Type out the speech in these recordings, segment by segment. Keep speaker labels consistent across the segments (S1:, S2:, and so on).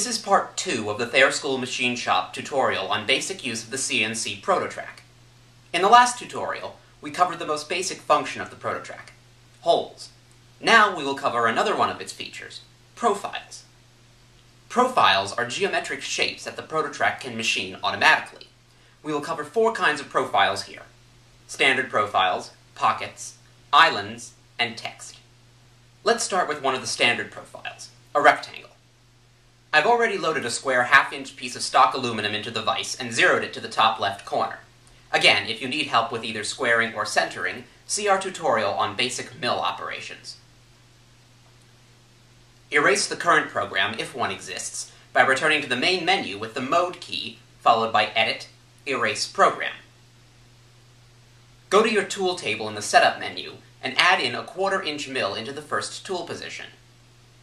S1: This is part 2 of the Thayer School Machine Shop tutorial on basic use of the CNC ProtoTRAK. In the last tutorial, we covered the most basic function of the ProtoTRAK, holes. Now we will cover another one of its features, profiles. Profiles are geometric shapes that the ProtoTRAK can machine automatically. We will cover four kinds of profiles here. Standard profiles, pockets, islands, and text. Let's start with one of the standard profiles, a rectangle. I've already loaded a square half-inch piece of stock aluminum into the vise and zeroed it to the top left corner. Again, if you need help with either squaring or centering, see our tutorial on basic mill operations. Erase the current program, if one exists, by returning to the main menu with the Mode key, followed by Edit, Erase Program. Go to your tool table in the Setup menu, and add in a quarter inch mill into the first tool position.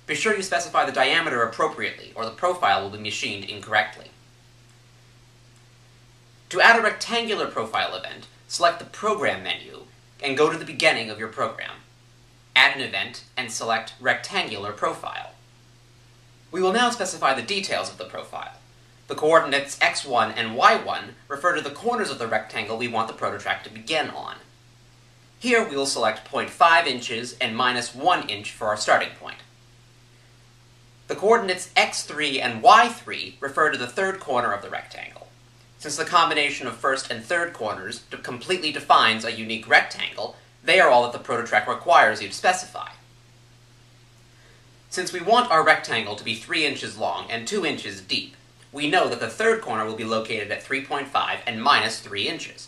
S1: Be sure you specify the diameter appropriately, or the profile will be machined incorrectly. To add a rectangular profile event, select the Program menu, and go to the beginning of your program. Add an event, and select Rectangular Profile. We will now specify the details of the profile. The coordinates x1 and y1 refer to the corners of the rectangle we want the ProtoTRAK to begin on. Here we will select 0.5 inches and minus 1 inch for our starting point. The coordinates x3 and y3 refer to the third corner of the rectangle. Since the combination of first and third corners completely defines a unique rectangle, they are all that the ProtoTRAK requires you to specify. Since we want our rectangle to be 3 inches long and 2 inches deep, we know that the third corner will be located at 3.5 and minus 3 inches.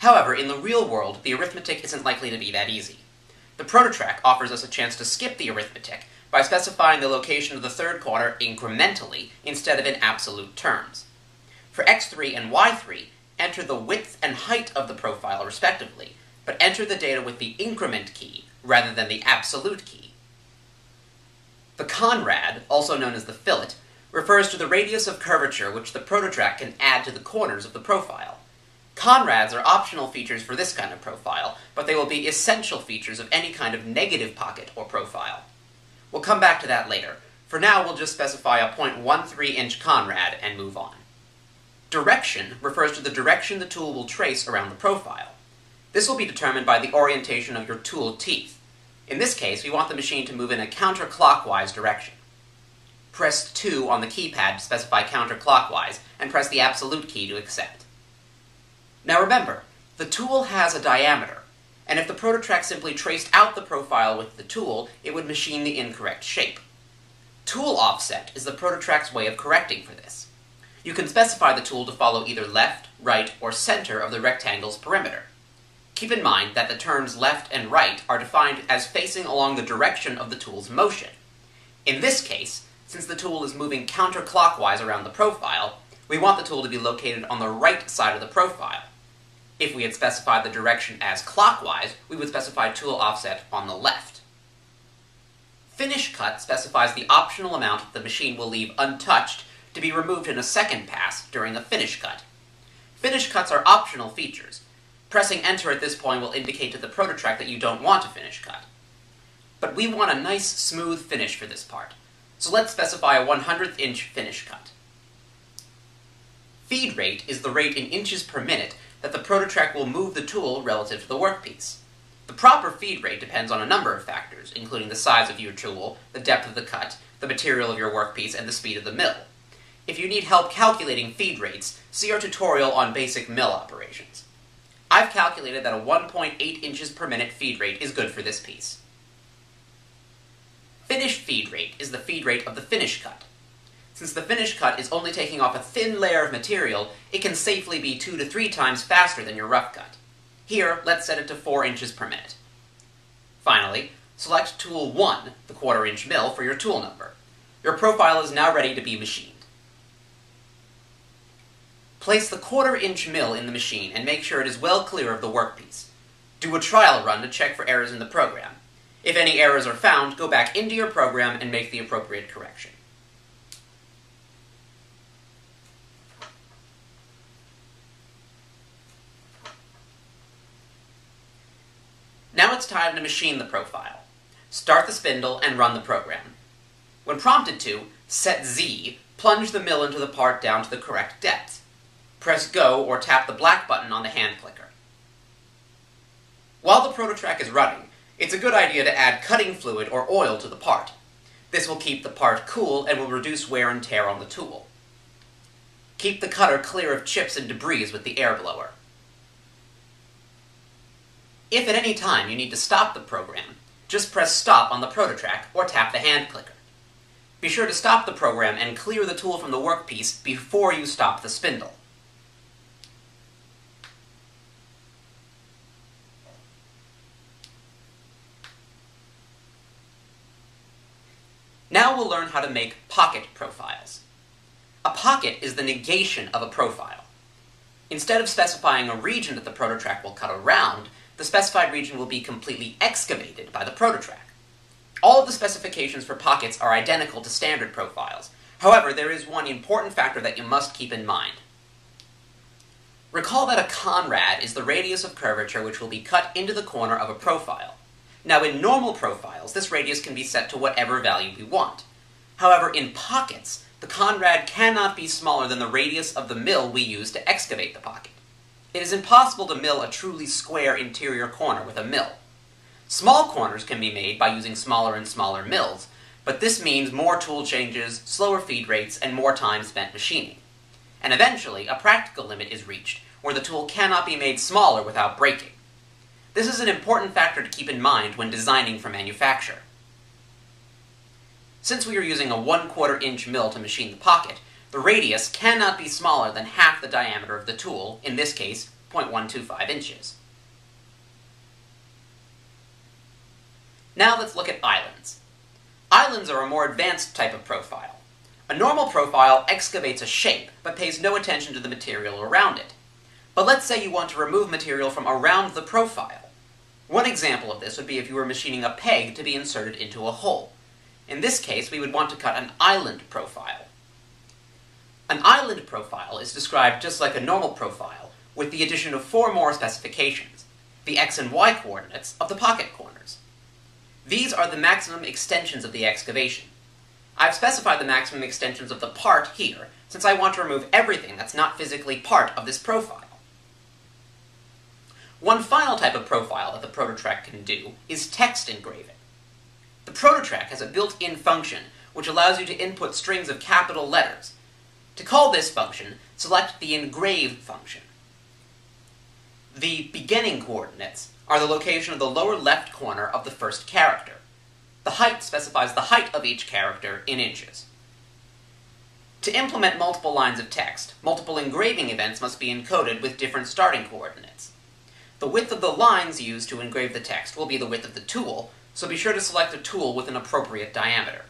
S1: However, in the real world, the arithmetic isn't likely to be that easy. The ProtoTRAK offers us a chance to skip the arithmetic by specifying the location of the third corner incrementally instead of in absolute terms. For x3 and y3, enter the width and height of the profile respectively, but enter the data with the increment key rather than the absolute key. The conrad, also known as the fillet, refers to the radius of curvature which the ProtoTRAK can add to the corners of the profile. Conrads are optional features for this kind of profile, but they will be essential features of any kind of negative pocket or profile. We'll come back to that later. For now, we'll just specify a 0.13 inch conrad and move on. Direction refers to the direction the tool will trace around the profile. This will be determined by the orientation of your tool teeth. In this case, we want the machine to move in a counterclockwise direction. Press 2 on the keypad to specify counterclockwise, and press the absolute key to accept. Now remember, the tool has a diameter, and if the ProtoTRAK simply traced out the profile with the tool, it would machine the incorrect shape. Tool offset is the ProtoTRAK's way of correcting for this. You can specify the tool to follow either left, right, or center of the rectangle's perimeter. Keep in mind that the terms left and right are defined as facing along the direction of the tool's motion. In this case, since the tool is moving counterclockwise around the profile, we want the tool to be located on the right side of the profile. If we had specified the direction as clockwise, we would specify tool offset on the left. Finish cut specifies the optional amount the machine will leave untouched to be removed in a second pass during a finish cut. Finish cuts are optional features. Pressing enter at this point will indicate to the ProtoTRAK that you don't want a finish cut. But we want a nice, smooth finish for this part, so let's specify a 100th inch finish cut. Feed rate is the rate in inches per minute that the ProtoTRAK will move the tool relative to the workpiece. The proper feed rate depends on a number of factors, including the size of your tool, the depth of the cut, the material of your workpiece, and the speed of the mill. If you need help calculating feed rates, see our tutorial on basic mill operations. I've calculated that a 1.8 inches per minute feed rate is good for this piece. Finish feed rate is the feed rate of the finish cut. Since the finish cut is only taking off a thin layer of material, it can safely be two to three times faster than your rough cut. Here, let's set it to 4 inches per minute. Finally, select Tool 1, the quarter inch mill, for your tool number. Your profile is now ready to be machined. Place the quarter inch mill in the machine and make sure it is well clear of the workpiece. Do a trial run to check for errors in the program. If any errors are found, go back into your program and make the appropriate correction. Now it's time to machine the profile. Start the spindle and run the program. When prompted to, set Z, Plunge the mill into the part down to the correct depth. Press Go or tap the black button on the hand clicker. While the ProtoTRAK is running, it's a good idea to add cutting fluid or oil to the part. This will keep the part cool and will reduce wear and tear on the tool. Keep the cutter clear of chips and debris with the air blower. If at any time you need to stop the program, just press Stop on the ProtoTRAK or tap the hand clicker. Be sure to stop the program and clear the tool from the workpiece before you stop the spindle. Now we'll learn how to make pocket profiles. A pocket is the negation of a profile. Instead of specifying a region that the ProtoTRAK will cut around, the specified region will be completely excavated by the ProtoTRAK. All of the specifications for pockets are identical to standard profiles. However, there is one important factor that you must keep in mind. Recall that a conrad is the radius of curvature which will be cut into the corner of a profile. Now, in normal profiles, this radius can be set to whatever value we want. However, in pockets, the conrad cannot be smaller than the radius of the mill we use to excavate the pocket. It is impossible to mill a truly square interior corner with a mill. Small corners can be made by using smaller and smaller mills, but this means more tool changes, slower feed rates, and more time spent machining. And eventually, a practical limit is reached, where the tool cannot be made smaller without breaking. This is an important factor to keep in mind when designing for manufacture. Since we are using a 1 quarter inch mill to machine the pocket, the radius cannot be smaller than half the diameter of the tool, in this case, 0.125 inches. Now let's look at islands. Islands are a more advanced type of profile. A normal profile excavates a shape, but pays no attention to the material around it. But let's say you want to remove material from around the profile. One example of this would be if you were machining a peg to be inserted into a hole. In this case, we would want to cut an island profile. An island profile is described just like a normal profile, with the addition of four more specifications, the x and y coordinates of the pocket corners. These are the maximum extensions of the excavation. I've specified the maximum extensions of the part here, since I want to remove everything that's not physically part of this profile. One final type of profile that the ProtoTRAK can do is text engraving. The ProtoTRAK has a built-in function which allows you to input strings of capital letters, to call this function, select the engrave function. The beginning coordinates are the location of the lower left corner of the first character. The height specifies the height of each character in inches. To implement multiple lines of text, multiple engraving events must be encoded with different starting coordinates. The width of the lines used to engrave the text will be the width of the tool, so be sure to select a tool with an appropriate diameter.